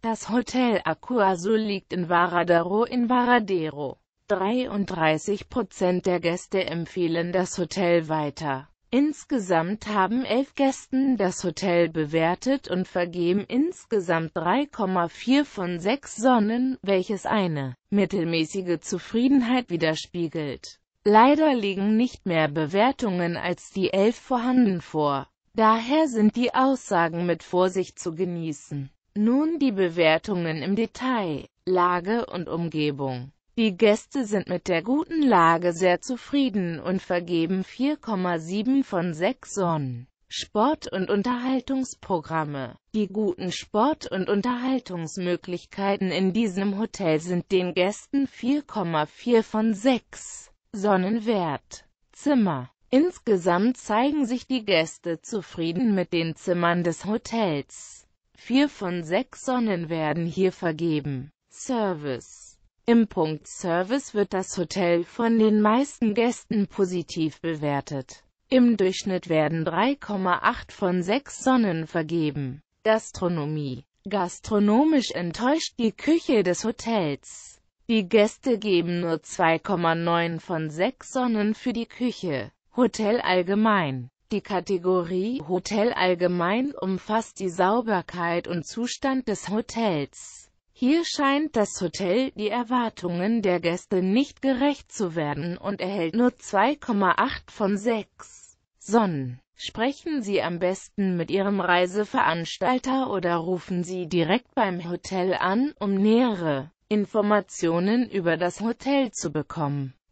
Das Hotel Aqua Azul liegt in Varadero in Varadero. 33% der Gäste empfehlen das Hotel weiter. Insgesamt haben elf Gästen das Hotel bewertet und vergeben insgesamt 3,4 von 6 Sonnen, welches eine mittelmäßige Zufriedenheit widerspiegelt. Leider liegen nicht mehr Bewertungen als die elf vorhanden vor. Daher sind die Aussagen mit Vorsicht zu genießen. Nun die Bewertungen im Detail, Lage und Umgebung. Die Gäste sind mit der guten Lage sehr zufrieden und vergeben 4,7 von 6 Sonnen. Sport- und Unterhaltungsprogramme Die guten Sport- und Unterhaltungsmöglichkeiten in diesem Hotel sind den Gästen 4,4 von 6 Sonnen wert. Zimmer Insgesamt zeigen sich die Gäste zufrieden mit den Zimmern des Hotels. 4 von 6 Sonnen werden hier vergeben. Service im Punkt Service wird das Hotel von den meisten Gästen positiv bewertet. Im Durchschnitt werden 3,8 von 6 Sonnen vergeben. Gastronomie Gastronomisch enttäuscht die Küche des Hotels. Die Gäste geben nur 2,9 von 6 Sonnen für die Küche. Hotel allgemein die Kategorie Hotel allgemein umfasst die Sauberkeit und Zustand des Hotels. Hier scheint das Hotel die Erwartungen der Gäste nicht gerecht zu werden und erhält nur 2,8 von 6 Sonnen. Sprechen Sie am besten mit Ihrem Reiseveranstalter oder rufen Sie direkt beim Hotel an, um nähere Informationen über das Hotel zu bekommen.